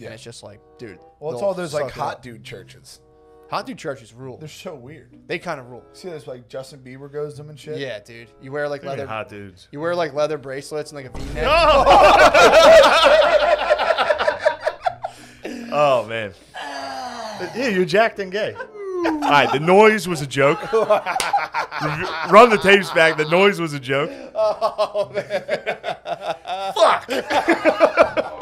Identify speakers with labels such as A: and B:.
A: Yeah.
B: and it's just like, dude.
A: Well, it's all those like hot dude churches.
B: hot dude churches rule.
A: They're so weird.
B: They kind of rule.
A: See there's like Justin Bieber goes to them and shit.
B: Yeah, dude. You wear like leather.
C: hot dudes.
B: You wear like leather bracelets and like a V-neck.
C: Oh man. Yeah, you're jacked and gay. All right, the noise was a joke. Run the tapes back. The noise was a joke.
B: Oh man.
C: Fuck.